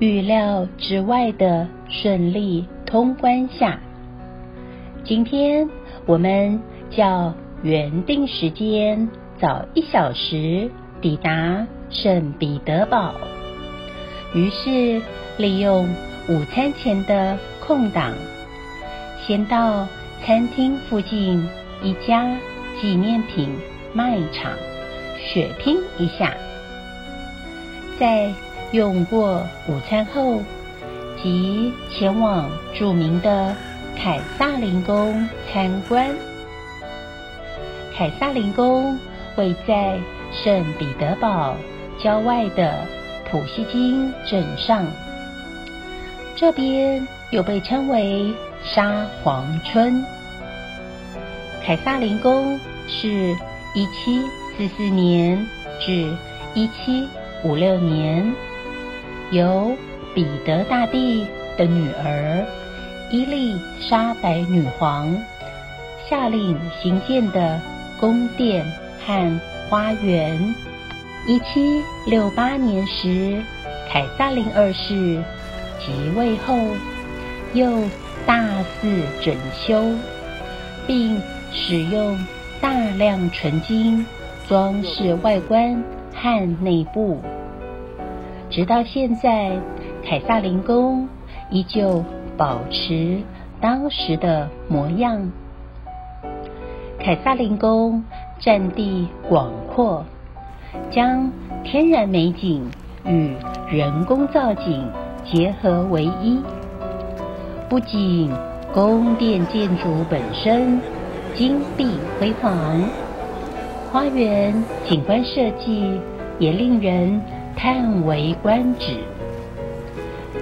预料之外的顺利通关下，今天我们较原定时间早一小时抵达圣彼得堡。于是利用午餐前的空档，先到餐厅附近一家纪念品卖场血拼一下，在用过午餐后，即前往著名的凯撒林宫参观。凯撒林宫位在圣彼得堡郊外的普希金镇上，这边又被称为沙皇村。凯撒林宫是一七四四年至一七五六年。由彼得大帝的女儿伊丽莎白女皇下令兴建的宫殿和花园。一七六八年时，凯撒琳二世即位后，又大肆整修，并使用大量纯金装饰外观和内部。直到现在，凯撒林宫依旧保持当时的模样。凯撒林宫占地广阔，将天然美景与人工造景结合为一。不仅宫殿建筑本身金碧辉煌，花园景观设计也令人。叹为观止，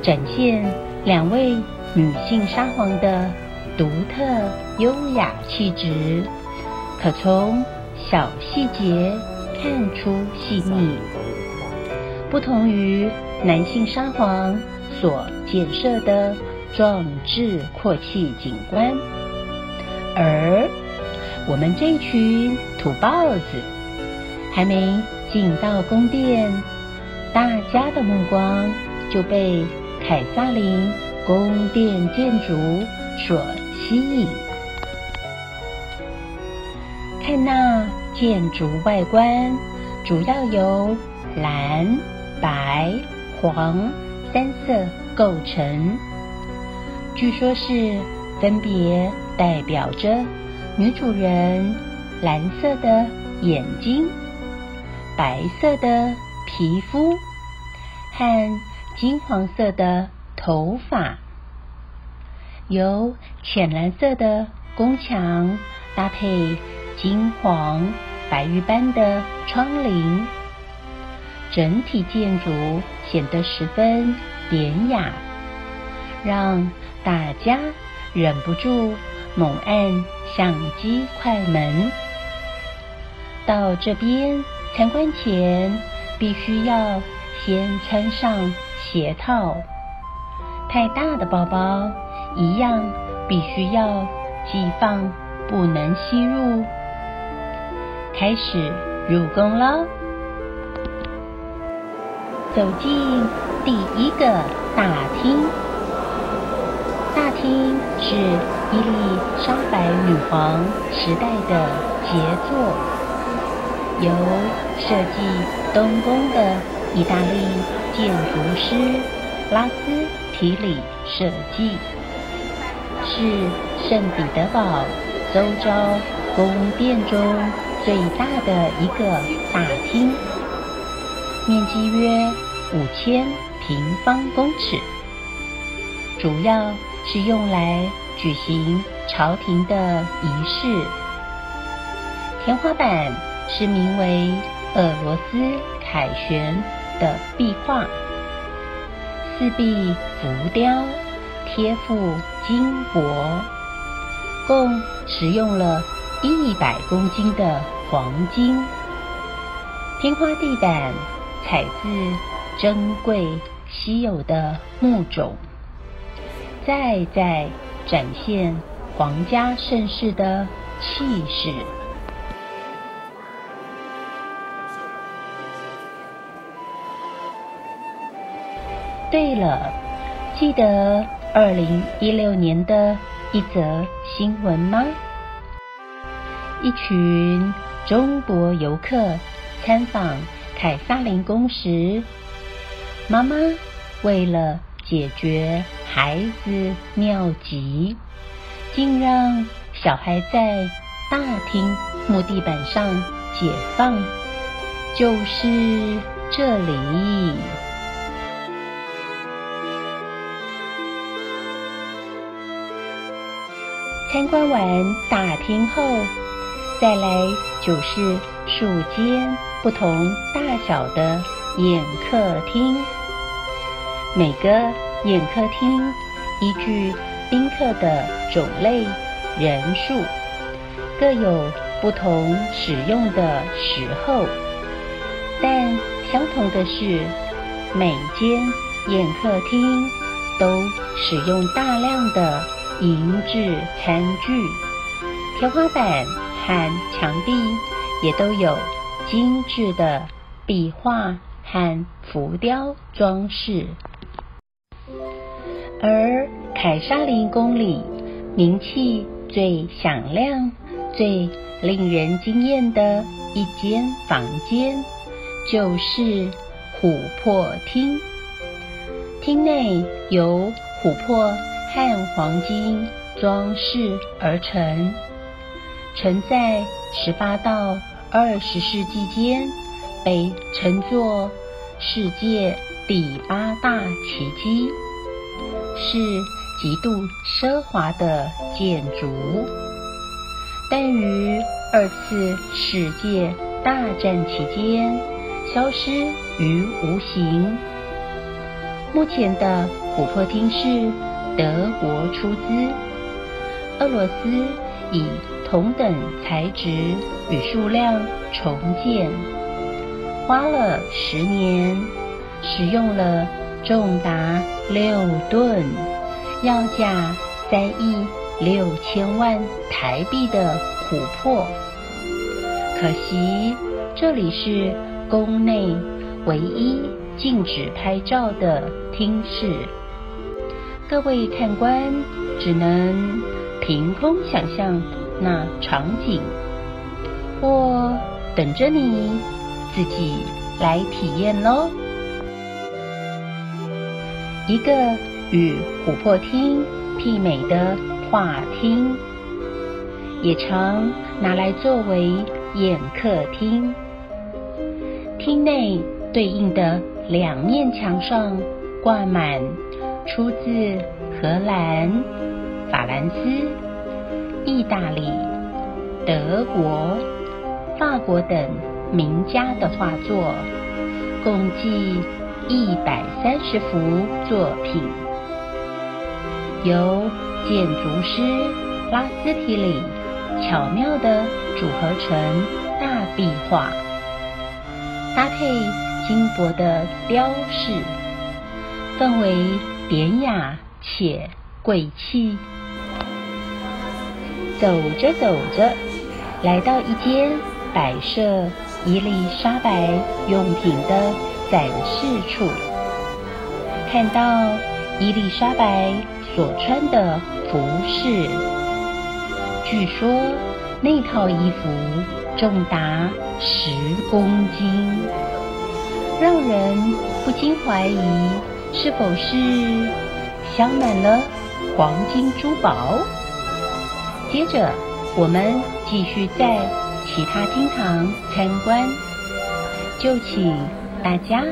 展现两位女性沙皇的独特优雅气质，可从小细节看出细腻。不同于男性沙皇所建设的壮志阔气景观，而我们这群土包子还没进到宫殿。大家的目光就被凯撒林宫殿建筑所吸引。看那建筑外观，主要由蓝、白、黄三色构成，据说是分别代表着女主人蓝色的眼睛、白色的。皮肤和金黄色的头发，由浅蓝色的宫墙搭配金黄白玉般的窗棂，整体建筑显得十分典雅，让大家忍不住猛按相机快门。到这边参观前。必须要先穿上鞋套，太大的包包一样必须要寄放，不能吸入。开始入宫了，走进第一个大厅。大厅是伊丽莎白女皇时代的杰作。由设计东宫的意大利建筑师拉斯提里设计，是圣彼得堡周遭宫殿中最大的一个大厅，面积约五千平方公尺，主要是用来举行朝廷的仪式，天花板。是名为俄罗斯凯旋的壁画，四壁浮雕贴附金箔，共使用了一百公斤的黄金。天花地板采自珍贵稀有的木种，再在展现皇家盛世的气势。对了，记得二零一六年的一则新闻吗？一群中国游客参访凯撒林宫时，妈妈为了解决孩子尿急，竟让小孩在大厅木地板上解放，就是这里。参观完大厅后，再来就是数间不同大小的宴客厅。每个宴客厅依据宾客的种类、人数，各有不同使用的时候。但相同的是，每间宴客厅都使用大量的。银质餐具，天花板和墙壁也都有精致的壁画和浮雕装饰。而凯撒林宫里名气最响亮、最令人惊艳的一间房间，就是琥珀厅。厅内有琥珀。和黄金装饰而成，曾在十八到二十世纪间被称作世界第八大奇迹，是极度奢华的建筑，但于二次世界大战期间消失于无形。目前的琥珀厅是。德国出资，俄罗斯以同等材质与数量重建，花了十年，使用了重达六吨、要价三亿六千万台币的琥珀。可惜这里是宫内唯一禁止拍照的厅室。各位看官只能凭空想象那场景，或等着你自己来体验喽。一个与琥珀厅媲美的画厅，也常拿来作为宴客厅。厅内对应的两面墙上挂满。出自荷兰、法兰斯、意大利、德国、法国等名家的画作，共计一百三十幅作品，由建筑师拉斯提里巧妙的组合成大壁画，搭配金箔的雕饰，氛围。典雅且贵气。走着走着，来到一间摆设伊丽莎白用品的展示处，看到伊丽莎白所穿的服饰，据说那套衣服重达十公斤，让人不禁怀疑。是否是镶满了黄金珠宝？接着，我们继续在其他厅堂参观，就请大家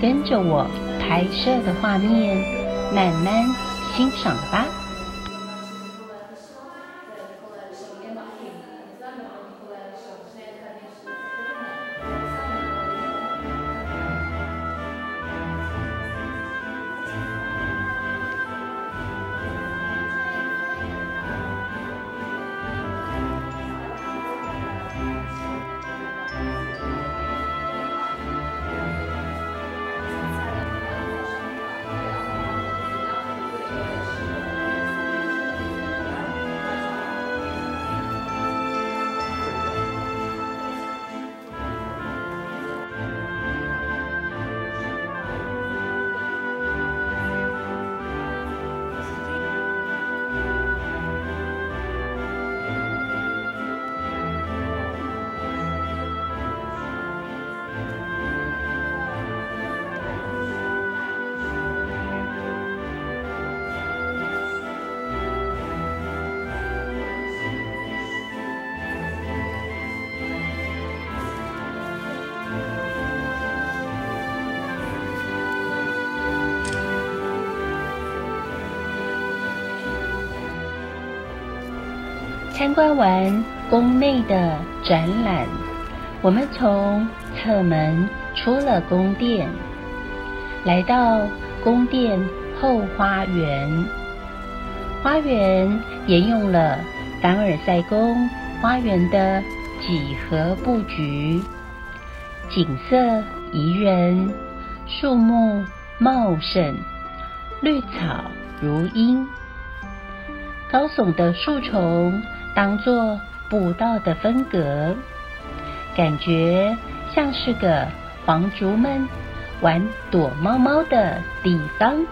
跟着我拍摄的画面慢慢欣赏吧。参观完宫内的展览，我们从侧门出了宫殿，来到宫殿后花园。花园沿用了凡尔赛宫花园的几何布局，景色宜人，树木茂盛，绿草如茵，高耸的树丛当做步道的分隔，感觉像是个皇族们玩躲猫猫的地方。